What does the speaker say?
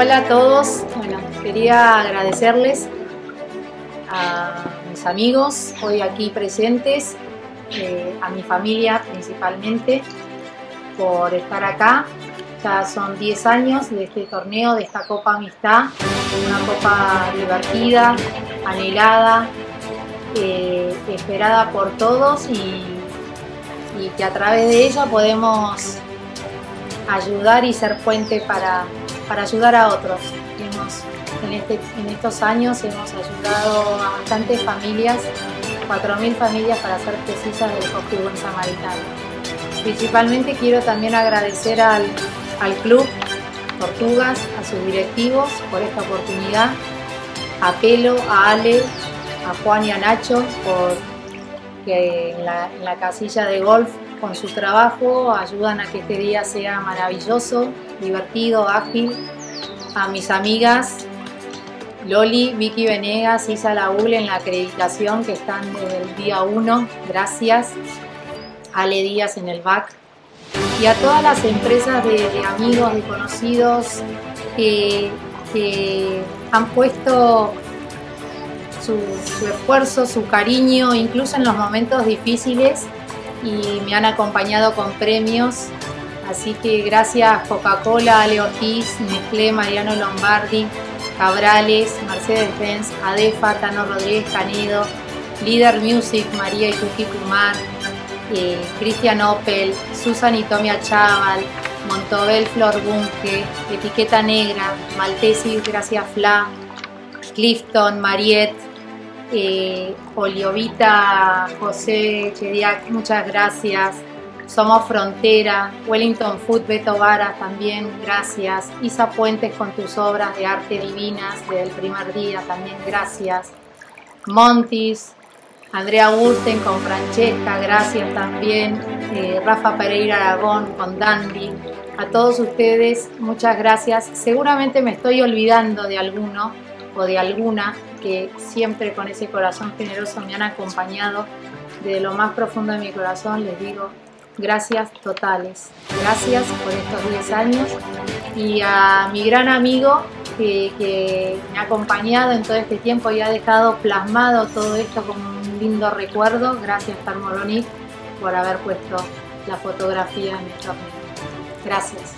Hola a todos, bueno, quería agradecerles a mis amigos hoy aquí presentes, eh, a mi familia principalmente, por estar acá. Ya son 10 años de este torneo, de esta Copa Amistad, una copa divertida, anhelada, eh, esperada por todos y, y que a través de ella podemos ayudar y ser puente para, para ayudar a otros. Hemos, en, este, en estos años hemos ayudado a bastantes familias, 4.000 familias para ser precisas del Hockey Buen Samaritano. Principalmente quiero también agradecer al, al club Tortugas, a sus directivos por esta oportunidad, a Pelo, a Ale, a Juan y a Nacho por que en la casilla de golf con su trabajo ayudan a que este día sea maravilloso, divertido, ágil. A mis amigas Loli, Vicky Venegas, Isa Laúl en la acreditación que están desde el día 1, gracias. Ale Díaz en el back. Y a todas las empresas de, amigos, de conocidos que, han puesto su, esfuerzo, su cariño, incluso en los momentos difíciles y me han acompañado con premios. Así que gracias Coca-Cola, Ale Ortiz, Nestlé, Mariano Lombardi, Cabrales, Mercedes Benz, Adefa, Tano Rodríguez Canedo, Líder Music, María Ituki Kumar, eh, Cristian Opel, Susan y Tomia Chaval, Montobel Flor Bunke, Etiqueta Negra, Maltesis Gracias Fla, Clifton, Mariette, eh, Oliovita, José Chediac, muchas gracias. Somos Frontera, Wellington Food, Beto Vara también, gracias. Isa Puentes con tus obras de arte divinas desde el primer día, también gracias. Montis, Andrea Gurten con Francesca, gracias también. Eh, Rafa Pereira Aragón con Dandy. A todos ustedes, muchas gracias. Seguramente me estoy olvidando de alguno o de alguna que siempre con ese corazón generoso me han acompañado. De lo más profundo de mi corazón les digo gracias totales. Gracias por estos 10 años y a mi gran amigo que, que, me ha acompañado en todo este tiempo y ha dejado plasmado todo esto como un lindo recuerdo. Gracias, Tarmolonic, por haber puesto la fotografía en torneo. Gracias.